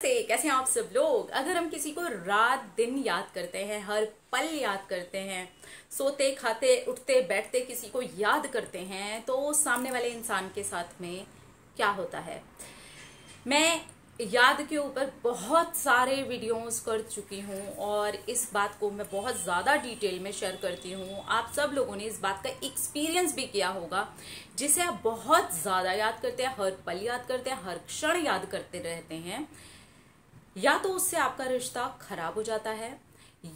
से, कैसे हैं आप सब लोग, अगर हम किसी को रात दिन याद करते हैं, हर पल याद करते हैं, सोते, खाते, उठते, बैठते किसी को याद करते हैं तो सामने वाले इंसान के साथ में क्या होता है? मैं याद के ऊपर बहुत सारे वीडियोस कर चुकी हूँ और इस बात को मैं बहुत ज़्यादा डिटेल में शेयर करती हूँ। आप सब लोगों ने इस बात का एक्सपीरियंस भी किया होगा, जिसे आप बहुत ज़्यादा याद करते हैं, हर पल याद करते हैं, हर क्षण याद करते रहते हैं। या तो उससे आपका रिश्ता खराब हो जाता है,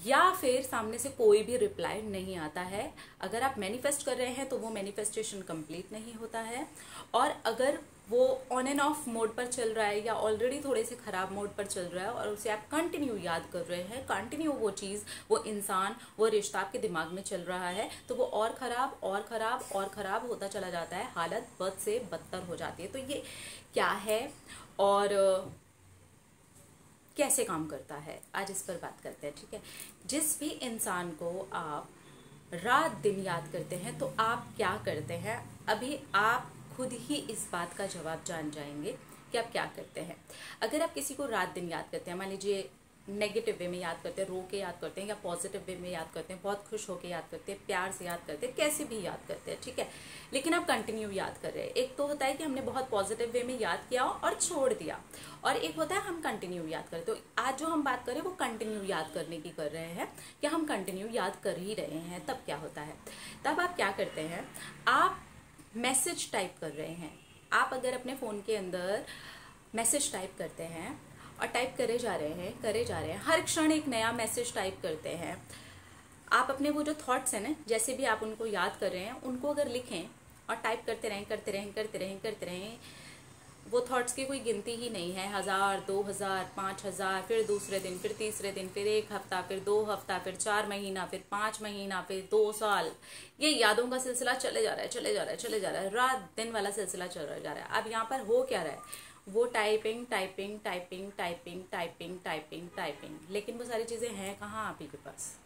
या फिर सामने से कोई भी रिप्लाई नहीं आता है। अगर आप मैनिफेस्ट कर रहे हैं तो वो मैनिफेस्टेशन कंप्लीट नहीं होता है। और अगर वो ऑन एंड ऑफ़ मोड पर चल रहा है, या ऑलरेडी थोड़े से खराब मोड पर चल रहा है, और उसे आप कंटिन्यू याद कर रहे हैं कंटिन्यू वो चीज़, वो इंसान, वो रिश्ता आपके दिमाग में चल रहा है तो वो और ख़राब और ख़राब और ख़राब होता चला जाता है। हालत बद से बदतर हो जाती है। तो ये क्या है? और कैसे काम करता है? आज इस पर बात करते हैं, ठीक है? जिस भी इंसान को आप रात दिन याद करते हैं तो आप क्या करते हैं? अभी आप खुद ही इस बात का जवाब जान जाएँगे कि आप क्या करते हैं। अगर आप किसी को रात दिन याद करते हैं, मान लीजिए नेगेटिव वे में याद करते हैं, रो के याद करते हैं या पॉजिटिव वे में याद करते हैं, बहुत खुश होकर याद करते हैं, प्यार से याद करते हैं, कैसे भी याद करते हैं, ठीक है? लेकिन आप कंटिन्यू याद कर रहे हैं। एक तो होता है कि हमने बहुत पॉजिटिव वे में याद किया और छोड़ दिया और एक होता है हम कंटिन्यू याद करें तो आज जो हम बात करें वो कंटिन्यू याद करने की कर रहे हैं कि हम कंटिन्यू याद कर ही रहे हैं, तब क्या होता है? तब आप क्या करते हैं? आप मैसेज टाइप कर रहे हैं। आप अगर अपने फ़ोन के अंदर मैसेज टाइप करते हैं और टाइप करे जा रहे हैं, करे जा रहे हैं। हर क्षण एक नया मैसेज टाइप करते हैं। आप अपने वो जो थॉट्स हैं ना, जैसे भी आप उनको याद कर रहे हैं, उनको अगर लिखें और टाइप करते रहें करते रहें करते रहें करते रहें, वो थॉट्स की कोई गिनती ही नहीं है। हज़ार, दो हज़ार, पाँच हज़ार, फिर दूसरे दिन, फिर तीसरे दिन, फिर एक हफ़्ता, फिर दो हफ़्ता, फिर चार महीना, फिर पाँच महीना, फिर दो साल। ये यादों का सिलसिला चले जा रहा है, चले जा रहा है, चले जा रहा है। रात दिन वाला सिलसिला चल रहा जा रहा है। अब यहाँ पर हो क्या रहा है? वो typing typing typing typing typing typing typing लेकिन वो सारी चीज़ें हैं कहाँ आप ही के पास?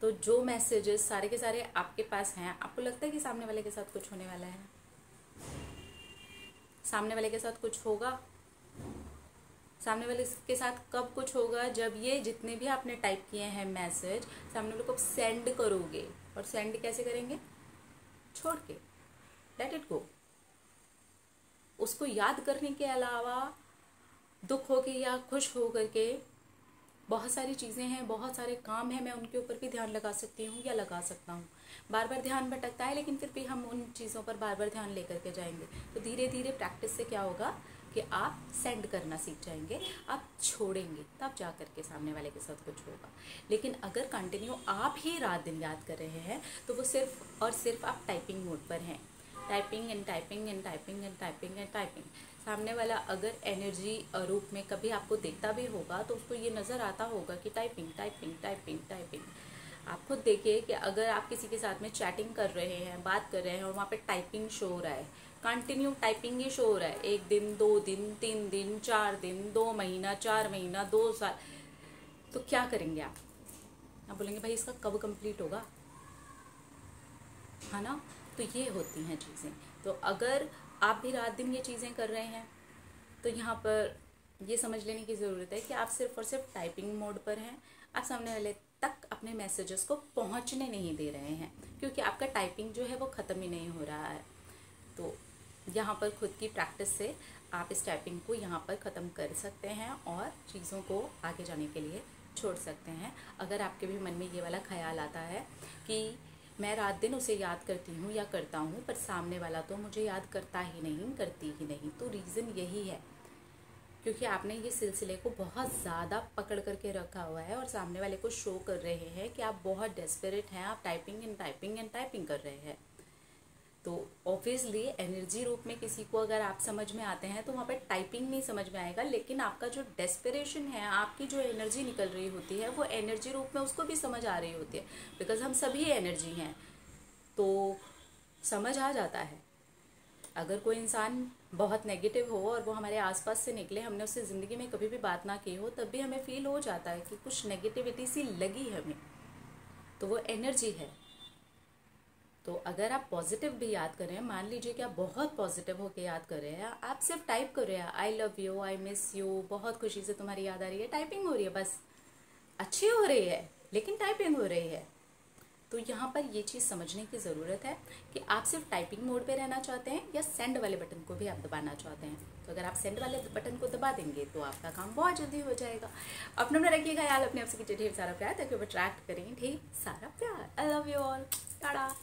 तो जो मैसेजेस सारे के सारे आपके पास हैं, आपको लगता है कि सामने वाले के साथ कुछ होने वाला है? सामने वाले के साथ कुछ होगा? सामने वाले के साथ कब कुछ होगा? जब ये जितने भी आपने टाइप किए हैं मैसेज सामने वाले को सेंड करोगे और सेंड कैसे करेंगे? छोड़ के. लेट इट गो उसको याद करने के अलावा दुख हो के या खुश हो करके बहुत सारी चीज़ें हैं, बहुत सारे काम हैं, मैं उनके ऊपर भी ध्यान लगा सकती हूँ या लगा सकता हूँ। बार बार ध्यान भटकता है, लेकिन फिर भी हम उन चीज़ों पर बार बार ध्यान लेकर के जाएँगे। तो धीरे धीरे प्रैक्टिस से क्या होगा कि आप सेंड करना सीख जाएँगे, आप छोड़ेंगे, तब जा कर के सामने वाले के साथ कुछ होगा। लेकिन अगर कंटिन्यू आप ही रात दिन याद कर रहे हैं तो वो सिर्फ़ और सिर्फ़ आप टाइपिंग मोड पर हैं। Typing and typing and typing and typing and typing सामने वाला अगर एनर्जी रूप में कभी आपको देखता भी होगा तो उसको ये नज़र आता होगा कि टाइपिंग टाइपिंग टाइपिंग टाइपिंग आप खुद देखिए कि अगर आप किसी के साथ में चैटिंग कर रहे हैं, बात कर रहे हैं और वहाँ पे टाइपिंग शो हो रहा है कंटिन्यू टाइपिंग ही शो हो रहा है, एक दिन, दो दिन, तीन दिन, चार दिन, दो महीना, चार महीना, दो साल तो क्या करेंगे आप? आप बोलेंगे, भाई, इसका कब कंप्लीट होगा? है ना? तो ये होती हैं चीज़ें। तो अगर आप भी रात दिन ये चीज़ें कर रहे हैं तो यहाँ पर ये समझ लेने की ज़रूरत है कि आप सिर्फ़ और सिर्फ़ टाइपिंग मोड पर हैं। आप सामने वाले तक अपने मैसेजेस को पहुँचने नहीं दे रहे हैं, क्योंकि आपका टाइपिंग जो है वो ख़त्म ही नहीं हो रहा है। तो यहाँ पर खुद की प्रैक्टिस से आप इस टाइपिंग को यहाँ पर ख़त्म कर सकते हैं और चीज़ों को आगे जाने के लिए छोड़ सकते हैं। अगर आपके भी मन में ये वाला ख्याल आता है कि मैं रात दिन उसे याद करती हूँ या करता हूँ, पर सामने वाला तो मुझे याद करता ही नहीं, करती ही नहीं। तो रीज़न यही है, क्योंकि आपने ये सिलसिले को बहुत ज़्यादा पकड़ करके रखा हुआ है और सामने वाले को शो कर रहे हैं कि आप बहुत डेस्परेट हैं, आप typing and typing and typing कर रहे हैं। तो ऑब्वियसली एनर्जी रूप में किसी को अगर आप समझ में आते हैं तो वहाँ पर टाइपिंग नहीं समझ में आएगा, लेकिन आपका जो डेस्परेशन है, आपकी जो एनर्जी निकल रही होती है, वो एनर्जी रूप में उसको भी समझ आ रही होती है बिकॉज़ हम सभी एनर्जी हैं। तो समझ आ जाता है। अगर कोई इंसान बहुत नेगेटिव हो और वो हमारे आसपास से निकले, हमने उससे ज़िंदगी में कभी भी बात ना की हो, तब भी हमें फील हो जाता है कि कुछ नेगेटिविटी सी लगी हमें। तो वो एनर्जी है। तो अगर आप पॉजिटिव भी याद कर रहे हैं, मान लीजिए कि आप बहुत पॉजिटिव होकर याद कर रहे हैं, आप सिर्फ़ टाइप कर रहे हैं I love you I miss you बहुत खुशी से तुम्हारी याद आ रही है टाइपिंग हो रही है, बस। अच्छी हो रही है, लेकिन टाइपिंग हो रही है। तो यहाँ पर ये चीज़ समझने की ज़रूरत है कि आप सिर्फ़ टाइपिंग मोड पे रहना चाहते हैं या सेंड वाले बटन को भी आप दबाना चाहते हैं। तो अगर आप सेंड वाले बटन को दबा देंगे तो आपका काम बहुत जल्दी हो जाएगा। अपने में रखिएगा यार, अपने आपसे ढेर सारा प्यार, ताकि वो अट्रैक्ट करें ढेर सारा प्यार। I love you all tata.